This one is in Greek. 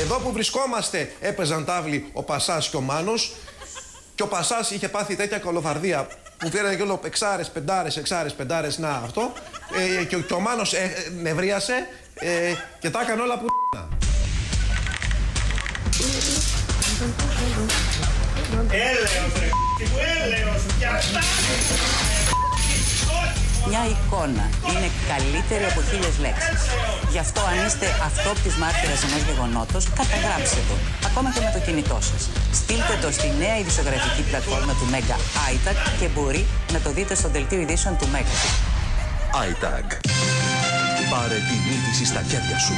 Εδώ που βρισκόμαστε έπαιζαν τάβλη ο Πασάς και ο Μάνος. Και ο Πασάς είχε πάθει τέτοια κολοφαρδία που πήραν και όλο εξάρες, πεντάρες, εξάρες, πεντάρες, να αυτό. Ε, και, και ο Μάνος ε, ε, νευρίασε ε, και τα έκανε όλα που Έλεος ρε μου, έλεος και αυτά Μια εικόνα είναι καλύτερη από χίλιες λέξεις. Γι' αυτό αν είστε αυτόπτης μάρτυρας ενός γεγονότος, καταγράψτε το, ακόμα και με το κινητό σας. Στείλτε το στη νέα ειδησιογραφική πλατφόρμα του Mega iTag και μπορεί να το δείτε στο δελτίο ειδήσεων του Mega. iTag. Πάρε την είδηση στα χέρια σου.